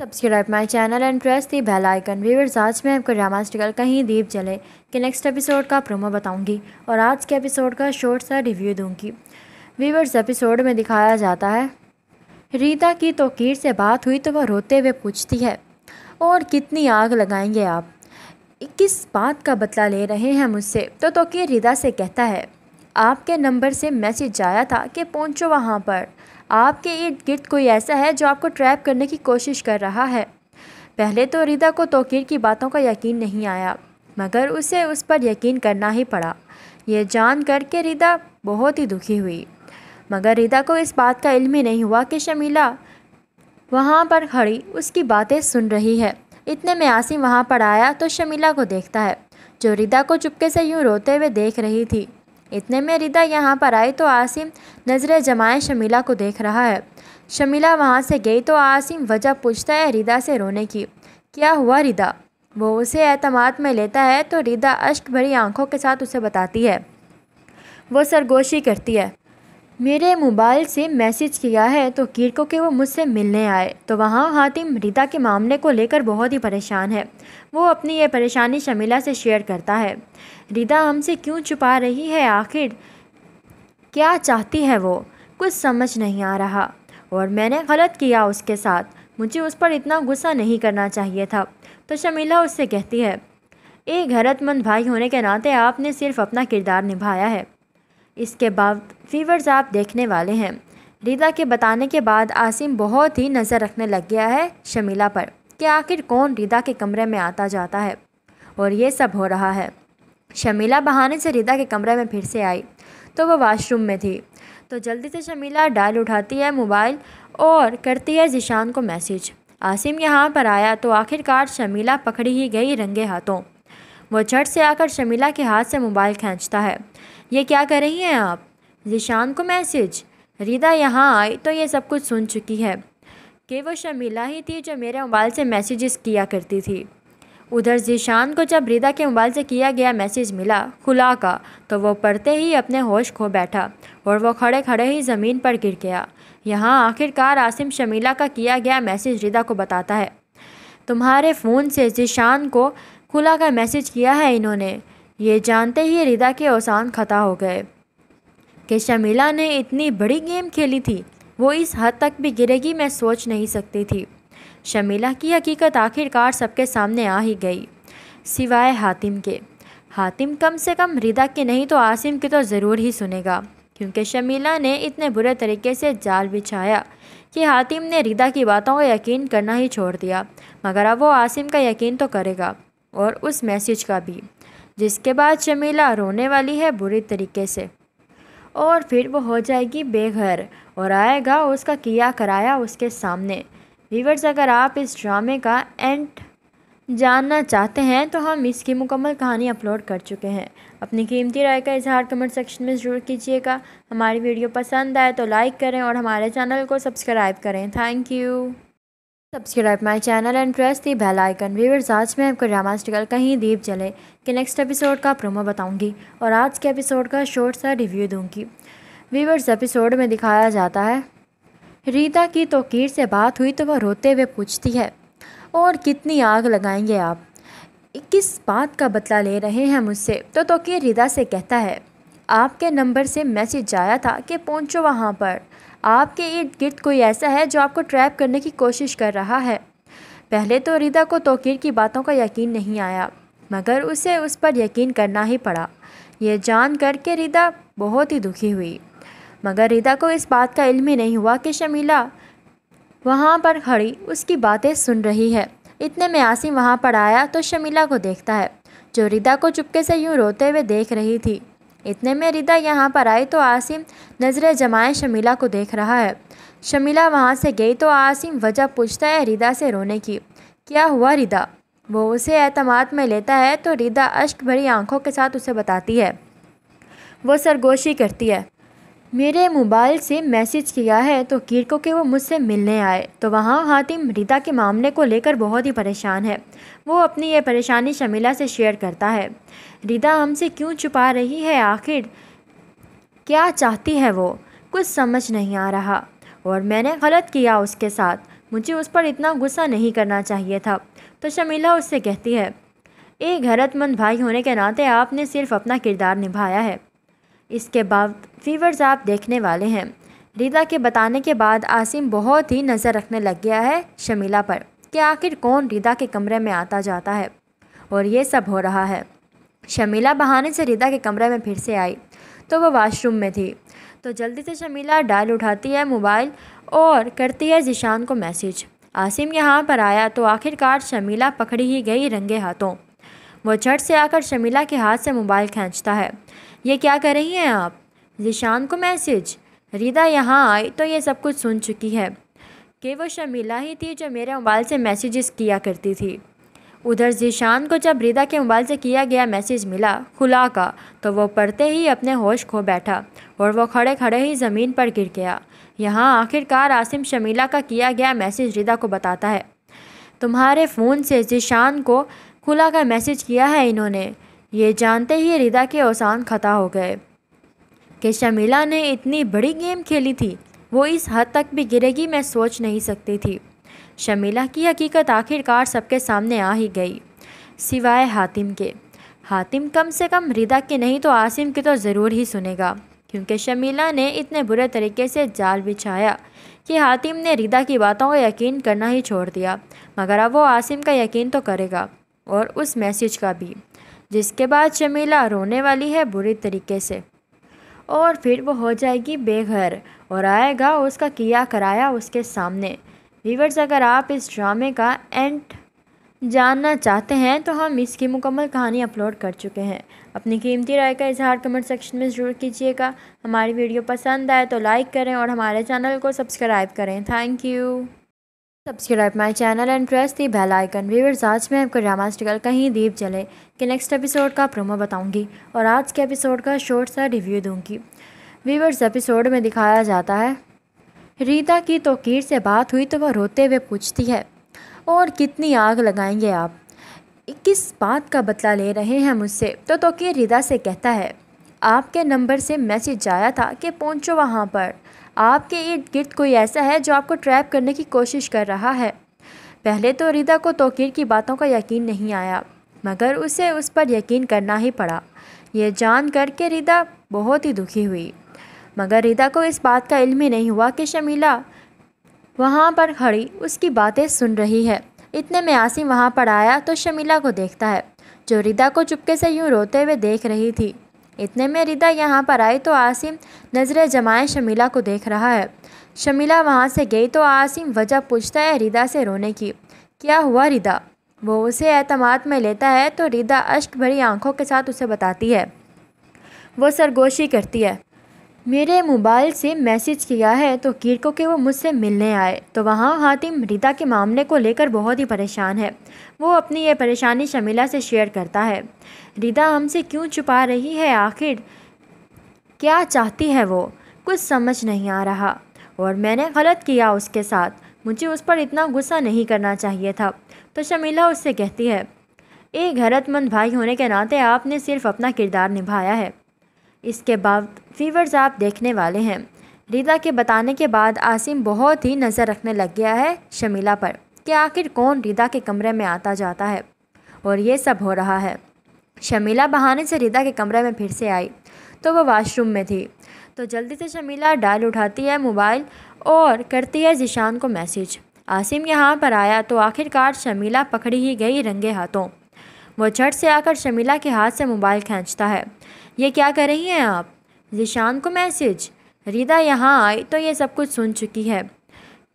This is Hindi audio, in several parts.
Subscribe my channel and press the bell icon viewers आज मैं आपको ड्रामा स्टिकल कहीं दीप जले कि नेक्स्ट एपिसोड का प्रोमो बताऊँगी और आज के एपिसोड का शॉर्ट सा रिव्यू दूँगी। व्यूअर्स एपिसोड में दिखाया जाता है, रीता की तोकीर से बात हुई तो वह रोते हुए पूछती है, और कितनी आग लगाएँगे आप? किस बात का बदला ले रहे हैं मुझसे? तो तोकीर रीता से कहता है, आपके नंबर से मैसेज आया था कि पहुँचो वहाँ पर। आपके इर्द गिर्द कोई ऐसा है जो आपको ट्रैप करने की कोशिश कर रहा है? पहले तो रिदा को तोकीर की बातों का यकीन नहीं आया, मगर उसे उस पर यकीन करना ही पड़ा। ये जान कर के रिदा बहुत ही दुखी हुई, मगर रिदा को इस बात का इल्म ही नहीं हुआ कि शमीला वहाँ पर खड़ी उसकी बातें सुन रही है। इतने में आसिम वहाँ पर आया तो शमीला को देखता है, जो रिदा को चुपके से यूँ रोते हुए देख रही थी। इतने में रिदा यहाँ पर आई तो आसिम नज़रें जमाए शमीला को देख रहा है। शमीला वहाँ से गई तो आसिम वजह पूछता है रिदा से रोने की। क्या हुआ रिदा? वो उसे अहतमाद में लेता है तो रिदा अश्क भरी आँखों के साथ उसे बताती है। वो सरगोशी करती है। मेरे मोबाइल से मैसेज किया है तो कीर को कि वो मुझसे मिलने आए। तो वहाँ हातिम रीता के मामले को लेकर बहुत ही परेशान है। वो अपनी ये परेशानी शमीला से शेयर करता है। रीता हमसे क्यों छुपा रही है आखिर? क्या चाहती है वो? कुछ समझ नहीं आ रहा। और मैंने गलत किया उसके साथ। मुझे उस पर इतना गुस्सा नहीं करना चाहिए था। तो शमीला उससे कहती है, एक गैरतमंद भाई होने के नाते आपने सिर्फ़ अपना किरदार निभाया है। इसके बाद फीवर्स आप देखने वाले हैं। रिदा के बताने के बाद आसिम बहुत ही नज़र रखने लग गया है शमीला पर कि आखिर कौन रिदा के कमरे में आता जाता है। और ये सब हो रहा है। शमीला बहाने से रिदा के कमरे में फिर से आई। तो वह वाशरूम में थी। तो जल्दी से शमीला डायल उठाती है मोबाइल और करती है जिशान को मैसेज। आसिम यहाँ पर आया तो आखिरकार शमीला पकड़ी ही गई रंगे हाथों। वो झट से आकर शमीला के हाथ से मोबाइल खींचता है। ये क्या कर रही हैं आप? जिशान को मैसेज। रीदा यहाँ आई तो ये सब कुछ सुन चुकी है। कि वो शमीला ही थी जो मेरे मोबाइल से मैसेजेस किया करती थी। उधर जीशान को जब रिदा के मोबाइल से किया गया मैसेज मिला, खुला का तो वो पढ़ते ही अपने होश खो बैठा और वो खड़े खड़े ही ज़मीन पर गिर गया। यहाँ आखिरकार आसिम शमीला का किया गया मैसेज रीदा को बताता है। तुम्हारे फ़ोन से जीशान को खुला का मैसेज किया है इन्होंने। ये जानते ही रिदा के औसान खता हो गए कि शमीला ने इतनी बड़ी गेम खेली थी, वो इस हद तक भी गिरेगी मैं सोच नहीं सकती थी। शमीला की हकीकत आखिरकार सबके सामने आ ही गई, सिवाय हातिम के। हातिम कम से कम रिदा के नहीं तो आसिम की तो ज़रूर ही सुनेगा, क्योंकि शमीला ने इतने बुरे तरीके से जाल बिछाया कि हातिम ने रिदा की बातों का यकीन करना ही छोड़ दिया, मगर अब वो आसिम का यकीन तो करेगा, और उस मैसेज का भी। जिसके बाद शमीला रोने वाली है बुरी तरीके से। और फिर वो हो जाएगी बेघर और आएगा उसका किया कराया उसके सामने। वीवर्स अगर आप इस ड्रामे का एंड जानना चाहते हैं तो हम इसकी मुकम्मल कहानी अपलोड कर चुके हैं। अपनी कीमती राय का इजहार कमेंट सेक्शन में ज़रूर कीजिएगा। हमारी वीडियो पसंद आए तो लाइक करें और हमारे चैनल को सब्सक्राइब करें। Thank you subscribe my channel and press the bell icon viewers आज मैं आपको ड्रामा स्टिकल कहीं दीप जले कि नेक्स्ट एपिसोड का प्रोमो बताऊँगी और आज के एपिसोड का शॉर्ट सा रिव्यू दूँगी। व्यूअर्स एपिसोड में दिखाया जाता है, रीता की तोकीर से बात हुई तो वह रोते हुए पूछती है, और कितनी आग लगाएँगे आप? किस बात का बदला ले रहे हैं मुझसे? तो तोकीर रीता से कहता है आपके नंबर से मैसेज आया था कि पहुँचो वहाँ पर। आपके इर्द गिर्द कोई ऐसा है जो आपको ट्रैप करने की कोशिश कर रहा है? पहले तो रिदा को तोकीर की बातों का यकीन नहीं आया, मगर उसे उस पर यकीन करना ही पड़ा। यह जान कर के रिदा बहुत ही दुखी हुई। मगर रिदा को इस बात का इल्म ही नहीं हुआ कि शमीला वहाँ पर खड़ी उसकी बातें सुन रही है। इतने में आसिम वहाँ पर आया तो शमीला को देखता है, जो रिदा को चुपके से यूँ रोते हुए देख रही थी। इतने में रिदा यहाँ पर आई तो आसिम नज़रें जमाए शमीला को देख रहा है। शमीला वहाँ से गई तो आसिम वजह पूछता है रिदा से रोने की। क्या हुआ रिदा? वो उसे एतमाद में लेता है तो रिदा अश्क भरी आँखों के साथ उसे बताती है। वो सरगोशी करती है। मेरे मोबाइल से मैसेज किया है तो कीर को कि वो मुझसे मिलने आए। तो वहाँ हातिम रिदा के मामले को लेकर बहुत ही परेशान है। वो अपनी ये परेशानी शमीला से शेयर करता है। रिदा हमसे क्यों छुपा रही है आखिर? क्या चाहती है वो? कुछ समझ नहीं आ रहा। और मैंने गलत किया उसके साथ। मुझे उस पर इतना गुस्सा नहीं करना चाहिए था। तो शमीला उससे कहती है, एक गैरतमंद भाई होने के नाते आपने सिर्फ़ अपना किरदार निभाया है। इसके बाद फीवर्स आप देखने वाले हैं। रीदा के बताने के बाद आसिम बहुत ही नज़र रखने लग गया है शमीला पर। कि आखिर कौन रिदा के कमरे में आता जाता है? और ये सब हो रहा है। शमीला बहाने से रिदा के कमरे में फिर से आई। तो वह वाशरूम में थी। तो जल्दी से शमीला डायल उठाती है मोबाइल और करती है जिशान को मैसेज। आसिम यहाँ पर आया तो आखिरकार शमीला पकड़ी ही गई रंगे हाथों। वो झट से आकर शमीला के हाथ से मोबाइल खींचता है। ये क्या कर रही हैं आप? जिशान को मैसेज। रीदा यहाँ आई तो ये सब कुछ सुन चुकी है। कि वो शमीला ही थी जो मेरे मोबाइल से मैसेजेस किया करती थी। उधर जीशान को जब रिदा के मोबाइल से किया गया मैसेज मिला, खुला का तो वो पढ़ते ही अपने होश खो बैठा और वो खड़े खड़े ही ज़मीन पर गिर गया। यहाँ आखिरकार आसिम शमीला का किया गया मैसेज रिदा को बताता है। तुम्हारे फ़ोन से जीशान को खुला का मैसेज किया है इन्होंने। ये जानते ही रिदा के औसान खता हो गए कि शमीला ने इतनी बड़ी गेम खेली थी। वो इस हद तक भी गिरेगी, मैं सोच नहीं सकती थी। शमीला की हकीकत आखिरकार सबके सामने आ ही गई, सिवाय हातिम के। हातिम कम से कम रिदा के नहीं तो आसिम की तो ज़रूर ही सुनेगा, क्योंकि शमीला ने इतने बुरे तरीके से जाल बिछाया कि हातिम ने रिदा की बातों को यकीन करना ही छोड़ दिया, मगर अब वो आसिम का यकीन तो करेगा, और उस मैसेज का भी, जिसके बाद शमीला रोने वाली है बुरी तरीके से। और फिर वो हो जाएगी बेघर और आएगा उसका किया कराया उसके सामने। वीवर्स अगर आप इस ड्रामे का एंड जानना चाहते हैं तो हम इसकी मुकम्मल कहानी अपलोड कर चुके हैं। अपनी कीमती राय का इजहार कमेंट सेक्शन में ज़रूर कीजिएगा। हमारी वीडियो पसंद आए तो लाइक करें और हमारे चैनल को सब्सक्राइब करें। Thank you subscribe my channel and press the bell icon viewers आज मैं आपको ड्रामास्टिकल कहीं दीप जले कि नेक्स्ट एपिसोड का प्रोमो बताऊँगी और आज के एपिसोड का शॉर्ट सा रिव्यू दूँगी। व्यूवर्स एपिसोड में दिखाया जाता है, रीता की तोकीर से बात हुई तो वह रोते हुए पूछती है, और कितनी आग लगाएँगे आप? किस बात का बदला ले रहे हैं मुझसे? तो तोकीर रीता से कहता है, आपके नंबर से मैसेज आया था कि पहुंचो वहाँ पर। आपके इर्द गिर्द कोई ऐसा है जो आपको ट्रैप करने की कोशिश कर रहा है? पहले तो रिदा को तोकीर की बातों का यकीन नहीं आया, मगर उसे उस पर यकीन करना ही पड़ा। ये जान कर के रिदा बहुत ही दुखी हुई, मगर रिदा को इस बात का इल्म ही नहीं हुआ कि शमीला वहाँ पर खड़ी उसकी बातें सुन रही है। इतने में आसिम वहाँ पर आया तो शमीला को देखता है, जो रिदा को चुपके से यूँ रोते हुए देख रही थी। इतने में रिदा यहाँ पर आई तो आसिम नज़रें जमाए शमीला को देख रहा है। शमीला वहाँ से गई तो आसिम वजह पूछता है रिदा से रोने की। क्या हुआ रिदा? वो उसे अहतमाद में लेता है तो रिदा अश्क भरी आँखों के साथ उसे बताती है। वो सरगोशी करती है। मेरे मोबाइल से मैसेज किया है तो कीर को वो मुझसे मिलने आए। तो वहाँ हातिम रिदा के मामले को लेकर बहुत ही परेशान है। वो अपनी ये परेशानी शमीला से शेयर करता है। रिदा हमसे क्यों छुपा रही है आखिर? क्या चाहती है वो? कुछ समझ नहीं आ रहा। और मैंने गलत किया उसके साथ। मुझे उस पर इतना गुस्सा नहीं करना चाहिए था। तो शमीला उससे कहती है, एक गैरतमंद भाई होने के नाते आपने सिर्फ़ अपना किरदार निभाया है। इसके बाद फीवर्स आप देखने वाले हैं। रिदा के बताने के बाद आसिम बहुत ही नज़र रखने लग गया है शमीला पर कि आखिर कौन रिदा के कमरे में आता जाता है और ये सब हो रहा है। शमीला बहाने से रिदा के कमरे में फिर से आई तो वह वाशरूम में थी। तो जल्दी से शमीला डायल उठाती है मोबाइल और करती है जिशान को मैसेज आसिम यहाँ पर आया तो आखिरकार शमीला पकड़ी ही गई रंगे हाथों। वो झट से आकर शमीला के हाथ से मोबाइल खींचता है। ये क्या कर रही हैं आप? जिशान को मैसेज। रीदा यहाँ आई तो ये सब कुछ सुन चुकी है।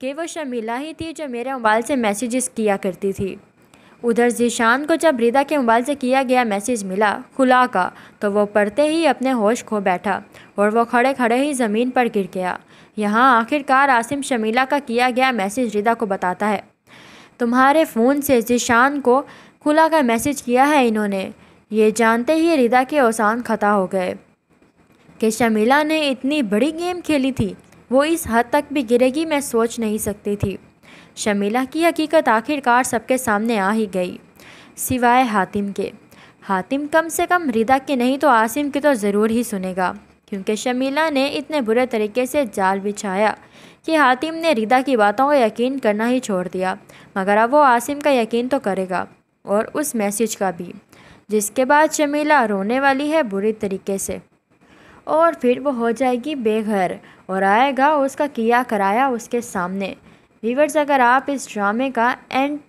कि वो शमीला ही थी जो मेरे मोबाइल से मैसेजेस किया करती थी। उधर जीशान को जब रिदा के मोबाइल से किया गया मैसेज मिला, खुला का तो वो पढ़ते ही अपने होश खो बैठा और वो खड़े खड़े ही ज़मीन पर गिर गया। यहाँ आखिरकार आसिम शमीला का किया गया मैसेज रिदा को बताता है। तुम्हारे फ़ोन से जीशान को खुला का मैसेज किया है इन्होंने। ये जानते ही रिदा के औसान खता हो गए। कि शमीला ने इतनी बड़ी गेम खेली थी, वो इस हद तक भी गिरेगी मैं सोच नहीं सकती थी। शमीला की हकीकत आखिरकार सबके सामने आ ही गई, सिवाय हातिम के। हातिम कम से कम रिदा के नहीं तो आसिम की तो ज़रूर ही सुनेगा, क्योंकि शमीला ने इतने बुरे तरीके से जाल बिछाया कि हातिम ने रिदा की बातों का यकीन करना ही छोड़ दिया, मगर अब वो आसिम का यकीन तो करेगा, और उस मैसेज का भी। जिसके बाद शमीला रोने वाली है बुरी तरीके से। और फिर वो हो जाएगी बेघर और आएगा उसका किया कराया उसके सामने। वीवर्स अगर आप इस ड्रामे का एंड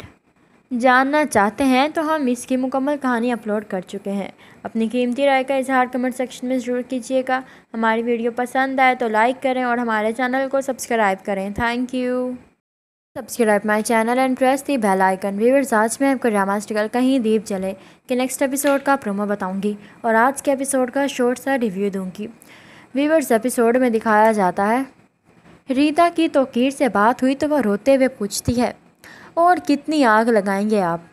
जानना चाहते हैं तो हम इसकी मुकम्मल कहानी अपलोड कर चुके हैं। अपनी कीमती राय का इजहार कमेंट सेक्शन में ज़रूर कीजिएगा। हमारी वीडियो पसंद आए तो लाइक करें और हमारे चैनल को सब्सक्राइब करें। Thank you subscribe my channel and press the bell icon viewers आज मैं आपको ड्रामा स्टिकल कहीं दीप जले कि नेक्स्ट एपिसोड का प्रोमो बताऊँगी और आज के एपिसोड का शॉर्ट सा रिव्यू दूँगी। व्यूवर्स एपिसोड में दिखाया जाता है, रीता की तोकीर से बात हुई तो वह रोते हुए पूछती है, और कितनी आग लगाएँगे आप?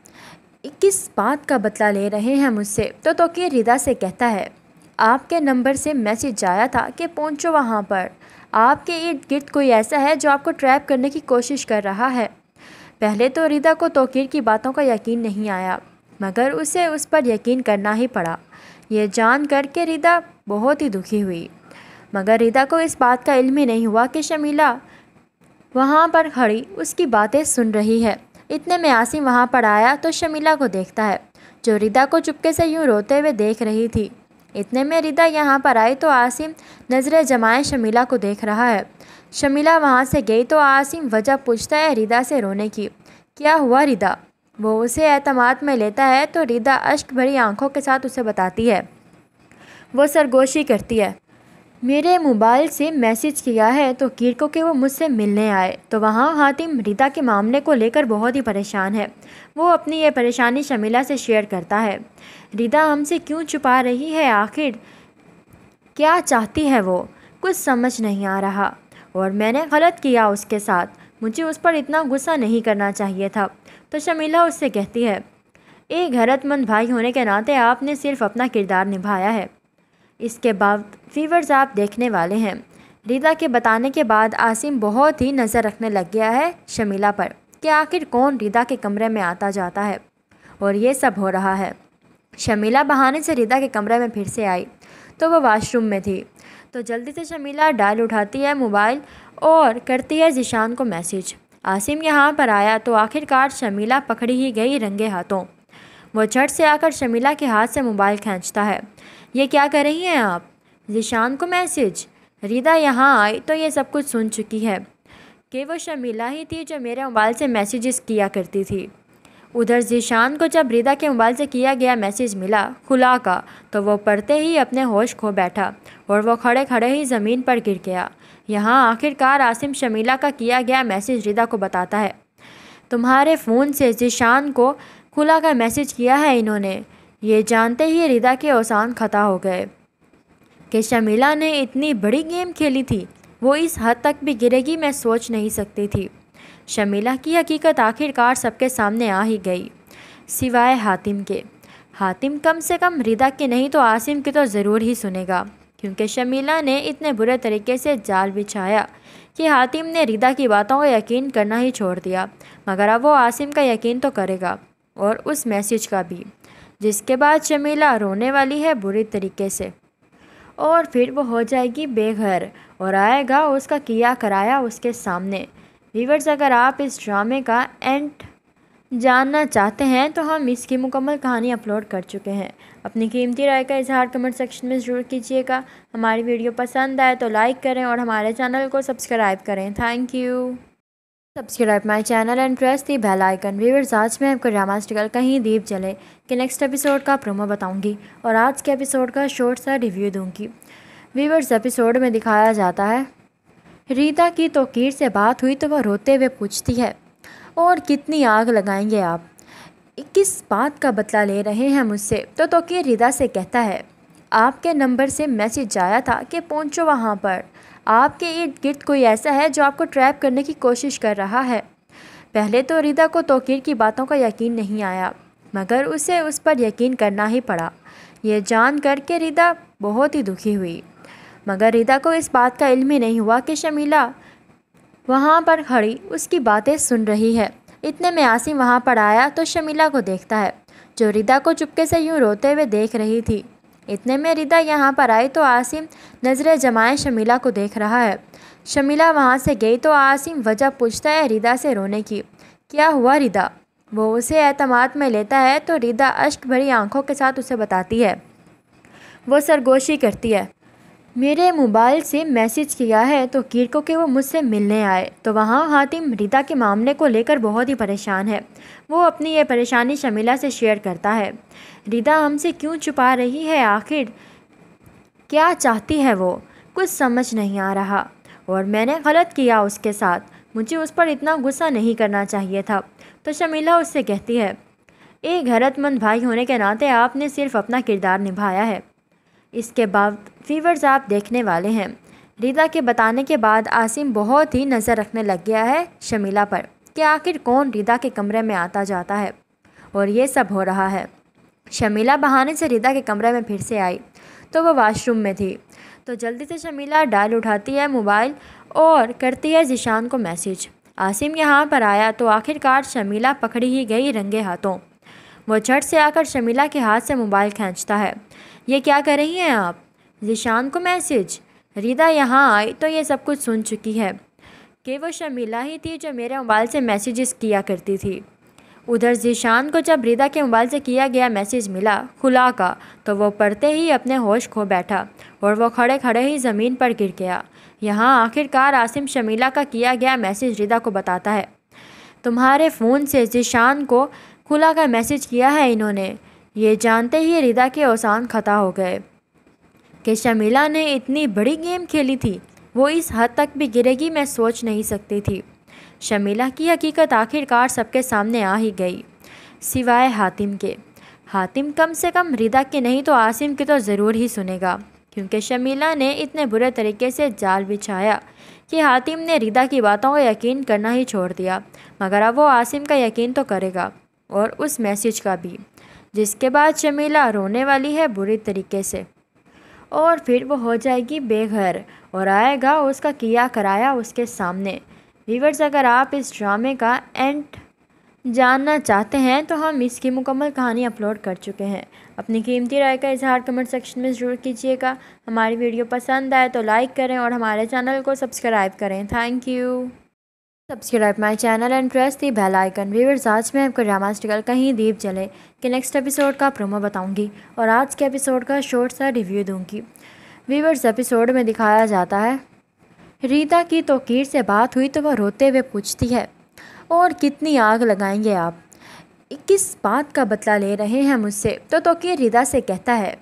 किस बात का बदला ले रहे हैं मुझसे? तो तोकीर रीता से कहता है, आपके नंबर से मैसेज आया था कि पहुँचो वहाँ पर। आपके इर्द गिर्द कोई ऐसा है जो आपको ट्रैप करने की कोशिश कर रहा है? पहले तो रिदा को तोकीर की बातों का यकीन नहीं आया, मगर उसे उस पर यकीन करना ही पड़ा। ये जान कर के रिदा बहुत ही दुखी हुई, मगर रिदा को इस बात का इल्म ही नहीं हुआ कि शमीला वहाँ पर खड़ी उसकी बातें सुन रही है। इतने में आसिम वहाँ पर आया तो शमीला को देखता है, जो रिदा को चुपके से यूँ रोते हुए देख रही थी। इतने में रिदा यहाँ पर आई तो आसिम नज़रें जमाए शमीला को देख रहा है। शमीला वहाँ से गई तो आसिम वजह पूछता है रिदा से रोने की। क्या हुआ रिदा? वो उसे अहतमाद में लेता है तो रिदा अश्क भरी आँखों के साथ उसे बताती है। वो सरगोशी करती है। मेरे मोबाइल से मैसेज किया है तो कीर को कि वो मुझसे मिलने आए। तो वहाँ हातिम रीता के मामले को लेकर बहुत ही परेशान है। वो अपनी ये परेशानी शमीला से शेयर करता है। रीता हमसे क्यों छुपा रही है आखिर? क्या चाहती है वो? कुछ समझ नहीं आ रहा। और मैंने गलत किया उसके साथ। मुझे उस पर इतना गुस्सा नहीं करना चाहिए था। तो शमीला उससे कहती है, एक गैरतमंद भाई होने के नाते आपने सिर्फ़ अपना किरदार निभाया है। इसके बाद फीवर्स आप देखने वाले हैं। रिदा के बताने के बाद आसिम बहुत ही नज़र रखने लग गया है शमीला पर कि आखिर कौन रिदा के कमरे में आता जाता है। और ये सब हो रहा है। शमीला बहाने से रिदा के कमरे में फिर से आई। तो वह वाशरूम में थी। तो जल्दी से शमीला डायल उठाती है मोबाइल और करती है जिशान को मैसेज। आसिम यहाँ पर आया तो आखिरकार शमीला पकड़ी ही गई रंगे हाथों। वो झट से आकर शमीला के हाथ से मोबाइल खींचता है। ये क्या कर रही हैं आप? जिशान को मैसेज। रीदा यहाँ आई तो ये सब कुछ सुन चुकी है। कि वो शमीला ही थी जो मेरे मोबाइल से मैसेजेस किया करती थी। उधर जीशान को जब रिदा के मोबाइल से किया गया मैसेज मिला, खुला का तो वो पढ़ते ही अपने होश खो बैठा और वो खड़े खड़े ही ज़मीन पर गिर गया। यहाँ आखिरकार आसिम शमीला का किया गया मैसेज रीदा को बताता है। तुम्हारे फ़ोन से जीशान को खुला का मैसेज किया है इन्होंने। ये जानते ही रिदा के औसान खता हो गए कि शमीला ने इतनी बड़ी गेम खेली थी, वो इस हद तक भी गिरेगी मैं सोच नहीं सकती थी। शमीला की हकीकत आखिरकार सबके सामने आ ही गई, सिवाय हातिम के। हातिम कम से कम रिदा के नहीं तो आसिम की तो ज़रूर ही सुनेगा, क्योंकि शमीला ने इतने बुरे तरीके से जाल बिछाया कि हातिम ने रिदा की बातों का यकीन करना ही छोड़ दिया, मगर अब वो आसिम का यकीन तो करेगा और उस मैसेज का भी। जिसके बाद शमीला रोने वाली है बुरी तरीके से। और फिर वो हो जाएगी बेघर और आएगा उसका किया कराया उसके सामने। वीवर्स अगर आप इस ड्रामे का एंड जानना चाहते हैं तो हम इसकी मुकम्मल कहानी अपलोड कर चुके हैं। अपनी कीमती राय का इजहार कमेंट सेक्शन में ज़रूर कीजिएगा। हमारी वीडियो पसंद आए तो लाइक करें और हमारे चैनल को सब्सक्राइब करें। Thank you subscribe my channel and press the bell icon viewers आज मैं आपको ड्रामा स्टिकल कहीं दीप जले कि नेक्स्ट एपिसोड का प्रोमो बताऊँगी और आज के एपिसोड का शॉर्ट सा रिव्यू दूँगी। व्यूवर्स एपिसोड में दिखाया जाता है, रीता की तोकीर से बात हुई तो वह रोते हुए पूछती है, और कितनी आग लगाएँगे आप? किस बात का बदला ले रहे हैं मुझसे? तो तोकीर रीता से कहता है, आपके नंबर से मैसेज आया था कि पहुँचो वहाँ पर। आपके इर्द गिर्द कोई ऐसा है जो आपको ट्रैप करने की कोशिश कर रहा है? पहले तो रिदा को तोकीर की बातों का यकीन नहीं आया, मगर उसे उस पर यकीन करना ही पड़ा। यह जान कर के रिदा बहुत ही दुखी हुई। मगर रिदा को इस बात का इल्म ही नहीं हुआ कि शमीला वहाँ पर खड़ी उसकी बातें सुन रही है। इतने में आसिम वहाँ पर आया तो शमीला को देखता है, जो रिदा को चुपके से यूँ रोते हुए देख रही थी। इतने में रिदा यहाँ पर आई तो आसिम नज़रें जमाए शमीला को देख रहा है। शमीला वहाँ से गई तो आसिम वजह पूछता है रिदा से रोने की। क्या हुआ रिदा? वो उसे एतमाद में लेता है तो रिदा अश्क भरी आँखों के साथ उसे बताती है। वो सरगोशी करती है। मेरे मोबाइल से मैसेज किया है तो कीर को कि वो मुझसे मिलने आए। तो वहाँ हातिम रिदा के मामले को लेकर बहुत ही परेशान है। वो अपनी ये परेशानी शमीला से शेयर करता है। रिदा हमसे क्यों छुपा रही है आखिर? क्या चाहती है वो? कुछ समझ नहीं आ रहा। और मैंने गलत किया उसके साथ। मुझे उस पर इतना गुस्सा नहीं करना चाहिए था। तो शमीला उससे कहती है, एक गैरतमंद भाई होने के नाते आपने सिर्फ़ अपना किरदार निभाया है। इसके बाद फीवर्स आप देखने वाले हैं। रीदा के बताने के बाद आसिम बहुत ही नज़र रखने लग गया है शमीला पर। कि आखिर कौन रिदा के कमरे में आता जाता है? और ये सब हो रहा है। शमीला बहाने से रिदा के कमरे में फिर से आई। तो वह वाशरूम में थी। तो जल्दी से शमीला डायल उठाती है मोबाइल और करती है जिशान को मैसेज। आसिम यहाँ पर आया तो आखिरकार शमीला पकड़ी ही गई रंगे हाथों। वो झट से आकर शमीला के हाथ से मोबाइल खींचता है। ये क्या कर रही हैं आप? जिशान को मैसेज। रीदा यहाँ आई तो ये सब कुछ सुन चुकी है। कि वो शमीला ही थी जो मेरे मोबाइल से मैसेजेस किया करती थी। उधर जीशान को जब रिदा के मोबाइल से किया गया मैसेज मिला, खुला का तो वो पढ़ते ही अपने होश खो बैठा और वो खड़े खड़े ही ज़मीन पर गिर गया। यहाँ आखिरकार आसिम शमीला का किया गया मैसेज रिदा को बताता है। तुम्हारे फ़ोन से जीशान को खुला का मैसेज किया है इन्होंने। ये जानते ही रिदा के औसान खता हो गए कि शमीला ने इतनी बड़ी गेम खेली थी। वो इस हद तक भी गिरेगी, मैं सोच नहीं सकती थी। शमीला की हकीकत आखिरकार सबके सामने आ ही गई, सिवाय हातिम के। हातिम कम से कम रिदा के नहीं तो आसिम की तो ज़रूर ही सुनेगा, क्योंकि शमीला ने इतने बुरे तरीके से जाल बिछाया कि हातिम ने रिदा की बातों को यकीन करना ही छोड़ दिया, मगर अब वो आसिम का यकीन तो करेगा, और उस मैसेज का भी, जिसके बाद शमीला रोने वाली है बुरी तरीके से। और फिर वो हो जाएगी बेघर और आएगा उसका किया कराया उसके सामने। वीवर्स अगर आप इस ड्रामे का एंड जानना चाहते हैं तो हम इसकी मुकम्मल कहानी अपलोड कर चुके हैं। अपनी कीमती राय का इजहार कमेंट सेक्शन में ज़रूर कीजिएगा। हमारी वीडियो पसंद आए तो लाइक करें और हमारे चैनल को सब्सक्राइब करें। Thank you subscribe my channel and press the bell icon viewers आज मैं आपको ड्रामास्टिकल कहीं दीप जले कि नेक्स्ट एपिसोड का प्रोमो बताऊँगी और आज के एपिसोड का शॉर्ट सा रिव्यू दूँगी। व्यूवर्स एपिसोड में दिखाया जाता है, रीता की तो कीर से बात हुई तो वह रोते हुए पूछती है, और कितनी आग लगाएँगे आप? किस बात का बदला ले रहे हैं मुझसे? तो तोकीर रीता से कहता है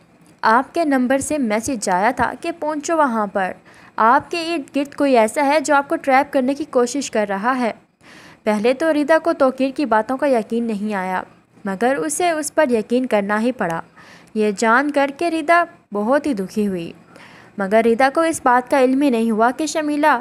आपके नंबर से मैसेज आया था कि पहुंचो वहाँ पर। आपके इर्द गिर्द कोई ऐसा है जो आपको ट्रैप करने की कोशिश कर रहा है? पहले तो रिदा को तोकीर की बातों का यकीन नहीं आया, मगर उसे उस पर यकीन करना ही पड़ा। ये जान कर के रिदा बहुत ही दुखी हुई, मगर रिदा को इस बात का इल्म ही नहीं हुआ कि शमीला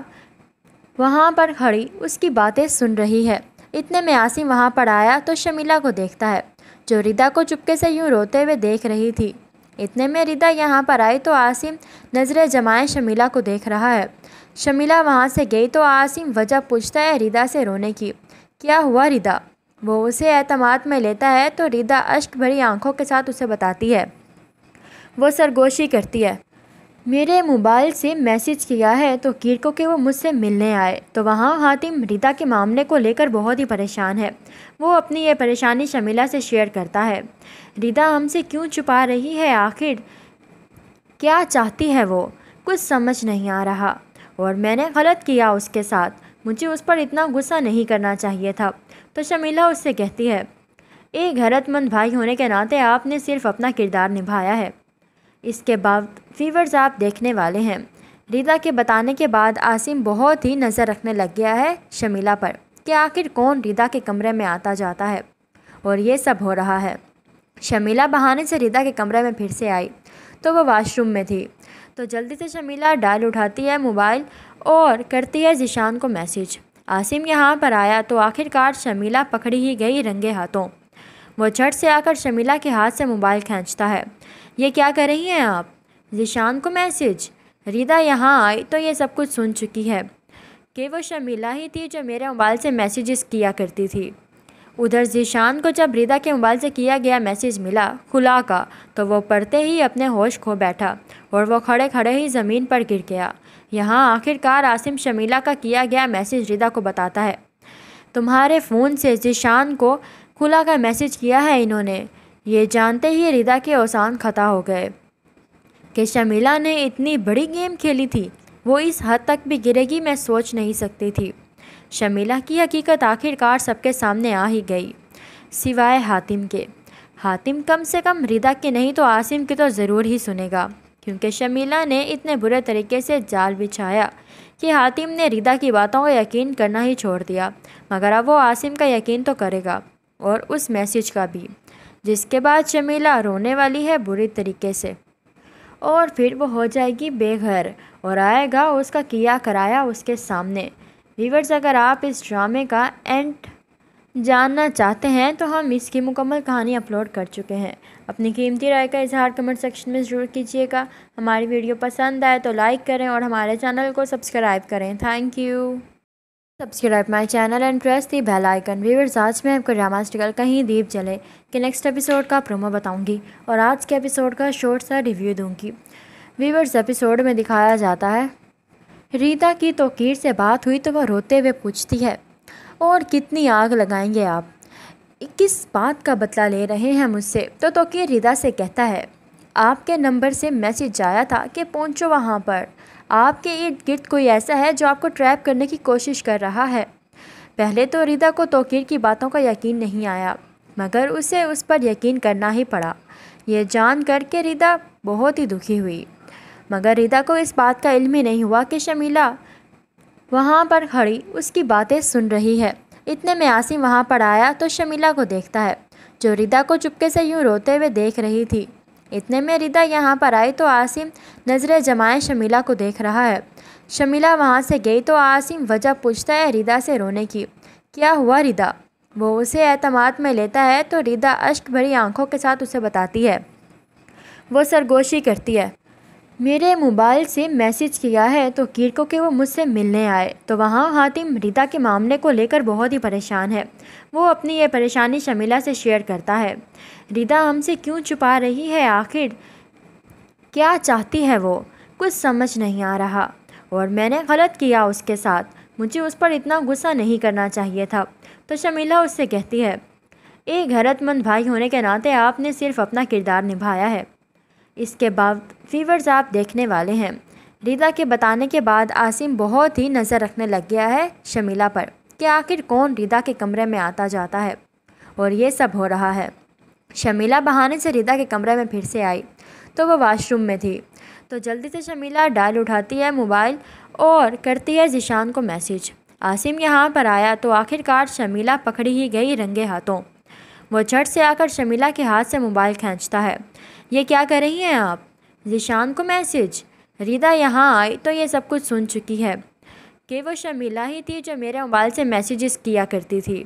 वहाँ पर खड़ी उसकी बातें सुन रही है। इतने में आसिम वहाँ पर आया तो शमीला को देखता है, जो रिदा को चुपके से यूँ रोते हुए देख रही थी। इतने में रिदा यहाँ पर आई तो आसिम नज़रें जमाए शमीला को देख रहा है। शमीला वहाँ से गई तो आसिम वजह पूछता है रिदा से रोने की। क्या हुआ रिदा? वो उसे अहतमाद में लेता है तो रिदा अश्क भरी आँखों के साथ उसे बताती है। वो सरगोशी करती है। मेरे मोबाइल से मैसेज किया है तो कीर को वो मुझसे मिलने आए। तो वहाँ हातिम रिदा के मामले को लेकर बहुत ही परेशान है। वो अपनी ये परेशानी शमीला से शेयर करता है। रिदा हमसे क्यों छुपा रही है आखिर? क्या चाहती है वो? कुछ समझ नहीं आ रहा। और मैंने गलत किया उसके साथ। मुझे उस पर इतना गुस्सा नहीं करना चाहिए था। तो शमीला उससे कहती है, एक गैरतमंद भाई होने के नाते आपने सिर्फ़ अपना किरदार निभाया है। इसके बाद फीवर्स आप देखने वाले हैं। रिदा के बताने के बाद आसिम बहुत ही नज़र रखने लग गया है शमीला पर कि आखिर कौन रिदा के कमरे में आता जाता है। और ये सब हो रहा है। शमीला बहाने से रिदा के कमरे में फिर से आई। तो वह वाशरूम में थी। तो जल्दी से शमीला डायल उठाती है मोबाइल और करती है जिशान को मैसेज आसिम यहाँ पर आया तो आखिरकार शमीला पकड़ी ही गई रंगे हाथों। वो झट से आकर शमीला के हाथ से मोबाइल खींचता है। ये क्या कर रही हैं आप? जिशान को मैसेज। रीदा यहाँ आई तो ये सब कुछ सुन चुकी है। कि वो शमीला ही थी जो मेरे मोबाइल से मैसेजेस किया करती थी। उधर जीशान को जब रीदा के मोबाइल से किया गया मैसेज मिला, खुला का तो वो पढ़ते ही अपने होश खो बैठा और वो खड़े खड़े ही ज़मीन पर गिर गया। यहाँ आखिरकार आसिम शमीला का किया गया मैसेज रीदा को बताता है। तुम्हारे फ़ोन से जीशान को खुला का मैसेज किया है इन्होंने। ये जानते ही रिदा के औसान खता हो गए। कि शमीला ने इतनी बड़ी गेम खेली थी, वो इस हद तक भी गिरेगी मैं सोच नहीं सकती थी। शमीला की हकीकत आखिरकार सबके सामने आ ही गई, सिवाय हातिम के। हातिम कम से कम रिदा के नहीं तो आसिम की तो ज़रूर ही सुनेगा, क्योंकि शमीला ने इतने बुरे तरीके से जाल बिछाया कि हातिम ने रिदा की बातों का यकीन करना ही छोड़ दिया, मगर अब वो आसिम का यकीन तो करेगा, और उस मैसेज का भी। जिसके बाद शमीला रोने वाली है बुरी तरीके से। और फिर वो हो जाएगी बेघर और आएगा उसका किया कराया उसके सामने। वीवर्स अगर आप इस ड्रामे का एंड जानना चाहते हैं तो हम इसकी मुकम्मल कहानी अपलोड कर चुके हैं। अपनी कीमती राय का इजहार कमेंट सेक्शन में ज़रूर कीजिएगा। हमारी वीडियो पसंद आए तो लाइक करें और हमारे चैनल को सब्सक्राइब करें। Thank you subscribe my channel and press the bell icon viewers आज मैं आपको ड्रामा स्टिकल कहीं दीप जले कि नेक्स्ट एपिसोड का प्रोमो बताऊँगी और आज के एपिसोड का शॉर्ट सा रिव्यू दूँगी। व्यूवर्स एपिसोड में दिखाया जाता है, रीता की तोकीर से बात हुई तो वह रोते हुए पूछती है, और कितनी आग लगाएँगे आप? किस बात का बदला ले रहे हैं मुझसे? तो तोकीर रीता से कहता है, आपके नंबर से मैसेज आया था कि पहुँचो वहाँ पर। आपके इर्द गिर्द कोई ऐसा है जो आपको ट्रैप करने की कोशिश कर रहा है? पहले तो रिदा को तोकीर की बातों का यकीन नहीं आया, मगर उसे उस पर यकीन करना ही पड़ा। ये जान कर के रिदा बहुत ही दुखी हुई, मगर रिदा को इस बात का इल्म ही नहीं हुआ कि शमीला वहाँ पर खड़ी उसकी बातें सुन रही है। इतने में आसिम वहाँ पर आया तो शमीला को देखता है, जो रिदा को चुपके से यूँ रोते हुए देख रही थी। इतने में रिदा यहाँ पर आई तो आसिम नज़रें जमाए शमीला को देख रहा है। शमीला वहाँ से गई तो आसिम वजह पूछता है रिदा से रोने की। क्या हुआ रिदा? वो उसे अहतमाद में लेता है तो रिदा अश्क भरी आँखों के साथ उसे बताती है। वो सरगोशी करती है। मेरे मोबाइल से मैसेज किया है तो कीर को कि वो मुझसे मिलने आए। तो वहाँ हातिम रीता के मामले को लेकर बहुत ही परेशान है। वो अपनी ये परेशानी शमीला से शेयर करता है। रीता हमसे क्यों छुपा रही है आखिर? क्या चाहती है वो? कुछ समझ नहीं आ रहा। और मैंने गलत किया उसके साथ। मुझे उस पर इतना गुस्सा नहीं करना चाहिए था। तो शमीला उससे कहती है, एक गैरतमंद भाई होने के नाते आपने सिर्फ़ अपना किरदार निभाया है। इसके बाद फीवर्स आप देखने वाले हैं। रिदा के बताने के बाद आसिम बहुत ही नज़र रखने लग गया है शमीला पर कि आखिर कौन रिदा के कमरे में आता जाता है। और ये सब हो रहा है। शमीला बहाने से रिदा के कमरे में फिर से आई। तो वह वाशरूम में थी। तो जल्दी से शमीला डायल उठाती है मोबाइल और करती है जिशान को मैसेज। आसिम यहाँ पर आया तो आखिरकार शमीला पकड़ी ही गई रंगे हाथों। वो झट से आकर शमीला के हाथ से मोबाइल खींचता है। ये क्या कर रही हैं आप? जिशान को मैसेज। रीदा यहाँ आई तो ये सब कुछ सुन चुकी है। कि वो शमीला ही थी जो मेरे मोबाइल से मैसेजेस किया करती थी।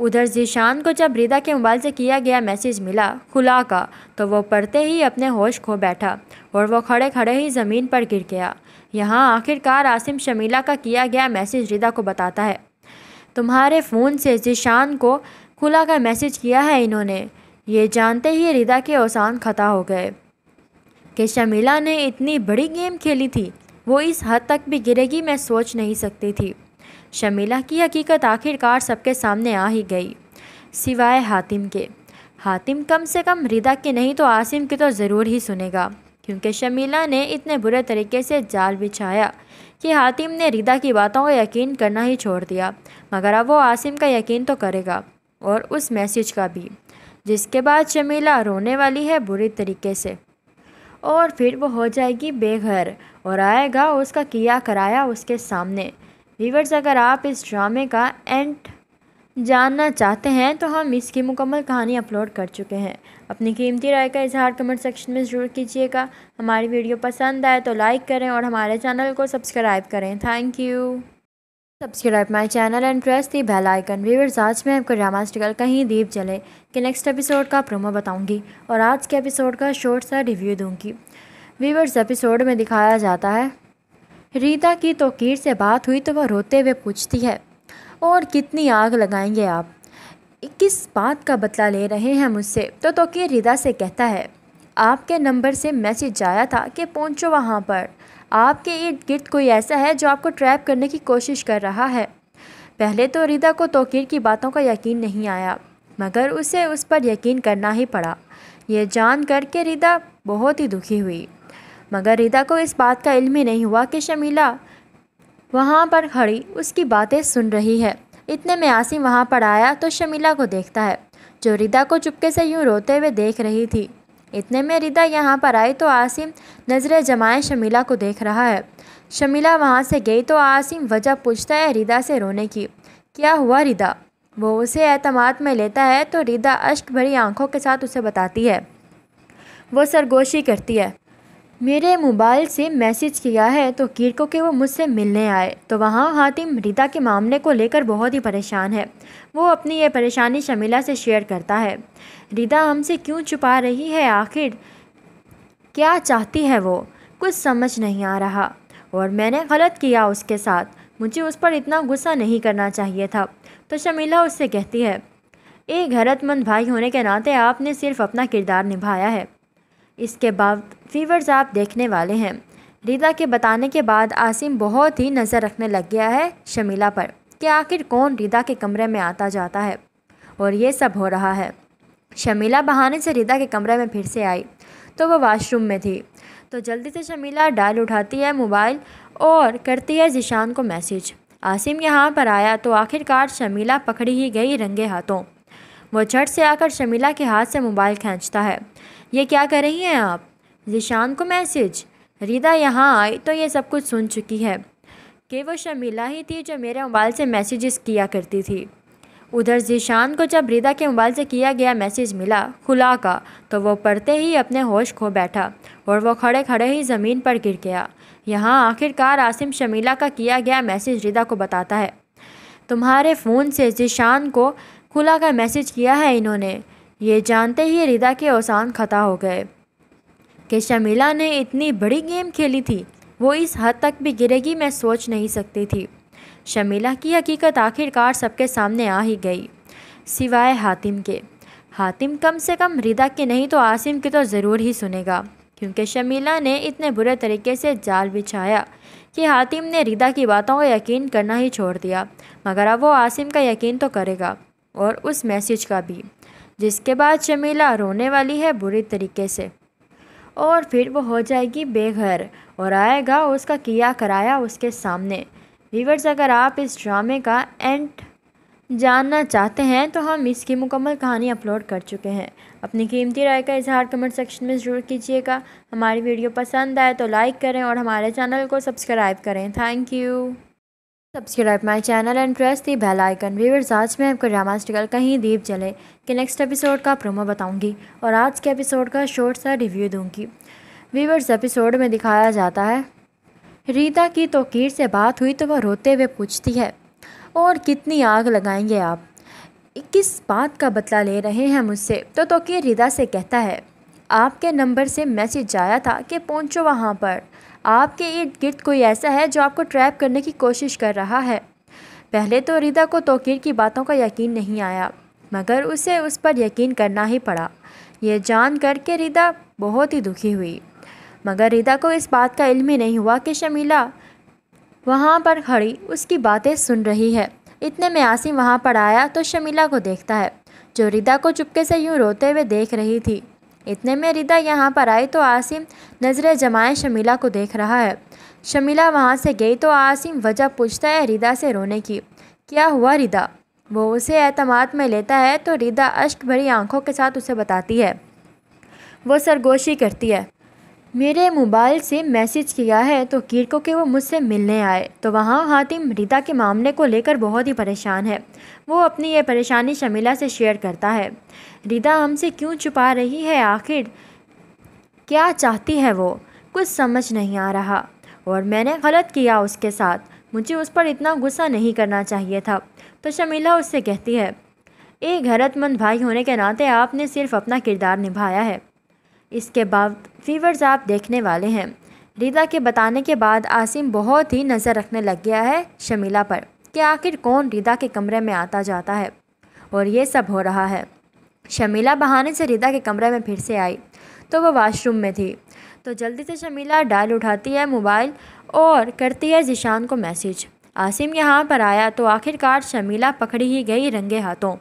उधर जीशान को जब रिदा के मोबाइल से किया गया मैसेज मिला, खुला का तो वो पढ़ते ही अपने होश खो बैठा और वो खड़े खड़े ही ज़मीन पर गिर गया। यहाँ आखिरकार आसिम शमीला का किया गया मैसेज रीदा को बताता है। तुम्हारे फ़ोन से जीशान को खुला का मैसेज किया है इन्होंने। ये जानते ही रिदा के औसान खता हो गए कि शमीला ने इतनी बड़ी गेम खेली थी, वो इस हद तक भी गिरेगी मैं सोच नहीं सकती थी। शमीला की हकीकत आखिरकार सबके सामने आ ही गई, सिवाय हातिम के। हातिम कम से कम रिदा के नहीं तो आसिम की तो ज़रूर ही सुनेगा, क्योंकि शमीला ने इतने बुरे तरीके से जाल बिछाया कि हातिम ने रिदा की बातों को यकीन करना ही छोड़ दिया, मगर अब वो आसिम का यकीन तो करेगा, और उस मैसेज का भी। जिसके बाद शमीला रोने वाली है बुरी तरीके से। और फिर वो हो जाएगी बेघर और आएगा उसका किया कराया उसके सामने। वीवर्स अगर आप इस ड्रामे का एंड जानना चाहते हैं तो हम इसकी मुकम्मल कहानी अपलोड कर चुके हैं। अपनी कीमती राय का इजहार कमेंट सेक्शन में ज़रूर कीजिएगा। हमारी वीडियो पसंद आए तो लाइक करें और हमारे चैनल को सब्सक्राइब करें। Thank you subscribe my channel and press the bell icon viewers आज मैं आपको ड्रामा स्टिकल कहीं दीप जले कि नेक्स्ट एपिसोड का प्रोमो बताऊँगी और आज के एपिसोड का शॉर्ट सा रिव्यू दूँगी। व्यूवर्स एपिसोड में दिखाया जाता है, रीता की तोकीर से बात हुई तो वह रोते हुए पूछती है, और कितनी आग लगाएँगे आप? किस बात का बदला ले रहे हैं मुझसे? तो तोकीर रिदा से कहता है, आपके नंबर से मैसेज आया था कि पहुँचो वहाँ पर। आपके इर्द गिर्द कोई ऐसा है जो आपको ट्रैप करने की कोशिश कर रहा है? पहले तो रिदा को तोकीर की बातों का यकीन नहीं आया, मगर उसे उस पर यकीन करना ही पड़ा। यह जान कर के रिदा बहुत ही दुखी हुई। मगर रिदा को इस बात का इल्म ही नहीं हुआ कि शमीला वहाँ पर खड़ी उसकी बातें सुन रही है। इतने में आसिम वहाँ पर आया तो शमीला को देखता है, जो रिदा को चुपके से यूँ रोते हुए देख रही थी। इतने में रिदा यहाँ पर आई तो आसिम नज़रें जमाए शमीला को देख रहा है। शमीला वहाँ से गई तो आसिम वजह पूछता है रिदा से रोने की। क्या हुआ रिदा? वो उसे अहतमाद में लेता है तो रिदा अश्क भरी आँखों के साथ उसे बताती है। वो सरगोशी करती है। मेरे मोबाइल से मैसेज किया है तो कीर को वो मुझसे मिलने आए। तो वहाँ हातिम रिदा के मामले को लेकर बहुत ही परेशान है। वो अपनी ये परेशानी शमीला से शेयर करता है। रिदा हमसे क्यों छुपा रही है आखिर? क्या चाहती है वो? कुछ समझ नहीं आ रहा। और मैंने गलत किया उसके साथ। मुझे उस पर इतना गुस्सा नहीं करना चाहिए था। तो शमीला उससे कहती है, एक गैरतमंद भाई होने के नाते आपने सिर्फ़ अपना किरदार निभाया है। इसके बाद फीवर्स आप देखने वाले हैं। रिदा के बताने के बाद आसिम बहुत ही नज़र रखने लग गया है शमीला पर कि आखिर कौन रिदा के कमरे में आता जाता है। और ये सब हो रहा है। शमीला बहाने से रिदा के कमरे में फिर से आई। तो वह वाशरूम में थी। तो जल्दी से शमीला डायल उठाती है मोबाइल और करती है जिशान को मैसेज। आसिम यहाँ पर आया तो आखिरकार शमीला पकड़ी ही गई रंगे हाथों। वो झट से आकर शमीला के हाथ से मोबाइल खींचता है। ये क्या कर रही हैं आप? जिशान को मैसेज। रिदा यहाँ आई तो ये सब कुछ सुन चुकी है। कि वो शमीला ही थी जो मेरे मोबाइल से मैसेजेस किया करती थी। उधर जीशान को जब रिदा के मोबाइल से किया गया मैसेज मिला, खुला का तो वो पढ़ते ही अपने होश खो बैठा और वो खड़े खड़े ही ज़मीन पर गिर गया। यहाँ आखिरकार आसिम शमीला का किया गया मैसेज रिदा को बताता है। तुम्हारे फ़ोन से जीशान को खुला का मैसेज किया है इन्होंने। ये जानते ही रिदा के औसान खता हो गए कि शमीला ने इतनी बड़ी गेम खेली थी। वो इस हद तक भी गिरेगी मैं सोच नहीं सकती थी। शमीला की हकीकत आखिरकार सबके सामने आ ही गई, सिवाय हातिम के। हातिम कम से कम रिदा के नहीं तो आसिम की तो ज़रूर ही सुनेगा, क्योंकि शमीला ने इतने बुरे तरीके से जाल बिछाया कि हातिम ने रिदा की बातों को यकीन करना ही छोड़ दिया, मगर अब वो आसिम का यकीन तो करेगा। और उस मैसेज का भी, जिसके बाद शमीला रोने वाली है बुरी तरीके से। और फिर वो हो जाएगी बेघर और आएगा उसका किया कराया उसके सामने। वीवर्स अगर आप इस ड्रामे का एंड जानना चाहते हैं तो हम इसकी मुकम्मल कहानी अपलोड कर चुके हैं। अपनी कीमती राय का इजहार कमेंट सेक्शन में ज़रूर कीजिएगा। हमारी वीडियो पसंद आए तो लाइक करें और हमारे चैनल को सब्सक्राइब करें। Thank you subscribe my channel and press the bell icon viewers आज मैं आपको ड्रामास्टिकल कहीं दीप जले कि नेक्स्ट एपिसोड का प्रोमो बताऊँगी और आज के एपिसोड का शॉर्ट सा रिव्यू दूँगी। व्यूवर्स एपिसोड में दिखाया जाता है, रीता की तोकीर से बात हुई तो वह रोते हुए पूछती है, और कितनी आग लगाएँगे आप? किस बात का बदला ले रहे हैं मुझसे? तो तोकीर रीता से कहता है, आपके नंबर से मैसेज आया था कि पहुंचो वहाँ पर। आपके इर्द गिर्द कोई ऐसा है जो आपको ट्रैप करने की कोशिश कर रहा है? पहले तो रिदा को तोकीर की बातों का यकीन नहीं आया, मगर उसे उस पर यकीन करना ही पड़ा। ये जान कर के रिदा बहुत ही दुखी हुई, मगर रिदा को इस बात का इल्म ही नहीं हुआ कि शमीला वहाँ पर खड़ी उसकी बातें सुन रही है। इतने में आसिम वहाँ पर आया तो शमीला को देखता है, जो रिदा को चुपके से यूँ रोते हुए देख रही थी। इतने में रिदा यहाँ पर आई तो आसिम नज़रें जमाए शमीला को देख रहा है। शमीला वहाँ से गई तो आसिम वजह पूछता है रिदा से रोने की। क्या हुआ रिदा? वो उसे अहतमाद में लेता है तो रिदा अश्क भरी आँखों के साथ उसे बताती है। वो सरगोशी करती है। मेरे मोबाइल से मैसेज किया है तो कीर को वो मुझसे मिलने आए। तो वहाँ हातिम रिदा के मामले को लेकर बहुत ही परेशान है। वो अपनी ये परेशानी शमीला से शेयर करता है। रिदा हमसे क्यों छुपा रही है आखिर? क्या चाहती है वो? कुछ समझ नहीं आ रहा। और मैंने गलत किया उसके साथ। मुझे उस पर इतना गुस्सा नहीं करना चाहिए था। तो शमीला उससे कहती है, एक गैरतमंद भाई होने के नाते आपने सिर्फ़ अपना किरदार निभाया है। इसके बाद फीवर्स आप देखने वाले हैं। रिदा के बताने के बाद आसिम बहुत ही नज़र रखने लग गया है शमीला पर कि आखिर कौन रिदा के कमरे में आता जाता है और ये सब हो रहा है। शमीला बहाने से रिदा के कमरे में फिर से आई तो वह वाशरूम में थी। तो जल्दी से शमीला डायल उठाती है मोबाइल और करती है जिशान को मैसेज आसिम यहाँ पर आया तो आखिरकार शमीला पकड़ी ही गई रंगे हाथों।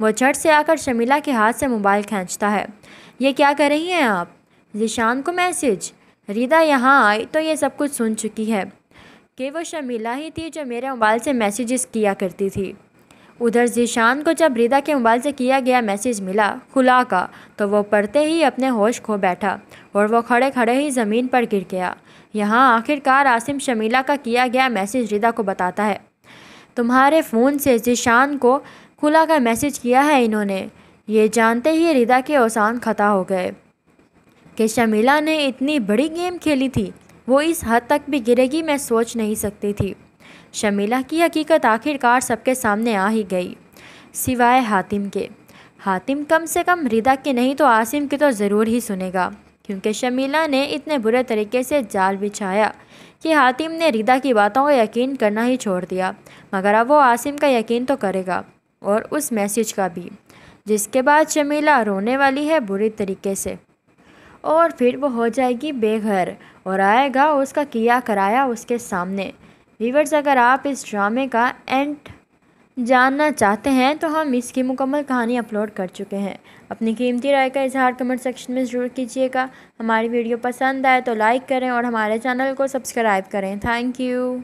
वो झट से आकर शमीला के हाथ से मोबाइल खींचता है। ये क्या कर रही हैं आप? जिशान को मैसेज। रीदा यहाँ आई तो ये सब कुछ सुन चुकी है। कि वो शमीला ही थी जो मेरे मोबाइल से मैसेजेस किया करती थी। उधर जीशान को जब रीदा के मोबाइल से किया गया मैसेज मिला, खुला का तो वो पढ़ते ही अपने होश खो बैठा और वो खड़े खड़े ही ज़मीन पर गिर गया। यहाँ आखिरकार आसिम शमीला का किया गया मैसेज रीदा को बताता है। तुम्हारे फ़ोन से जीशान को खुला का मैसेज किया है इन्होंने। ये जानते ही रिदा के औसान खता हो गए। कि शमीला ने इतनी बड़ी गेम खेली थी, वो इस हद तक भी गिरेगी मैं सोच नहीं सकती थी। शमीला की हकीकत आखिरकार सबके सामने आ ही गई, सिवाय हातिम के। हातिम कम से कम रिदा के नहीं तो आसिम की तो ज़रूर ही सुनेगा, क्योंकि शमीला ने इतने बुरे तरीके से जाल बिछाया कि हातिम ने रिदा की बातों का यकीन करना ही छोड़ दिया, मगर अब वो आसिम का यकीन तो करेगा, और उस मैसेज का भी। जिसके बाद शमीला रोने वाली है बुरी तरीके से। और फिर वो हो जाएगी बेघर और आएगा उसका किया कराया उसके सामने। वीवर्स अगर आप इस ड्रामे का एंड जानना चाहते हैं तो हम इसकी मुकम्मल कहानी अपलोड कर चुके हैं। अपनी कीमती राय का इजहार कमेंट सेक्शन में ज़रूर कीजिएगा। हमारी वीडियो पसंद आए तो लाइक करें और हमारे चैनल को सब्सक्राइब करें। Thank you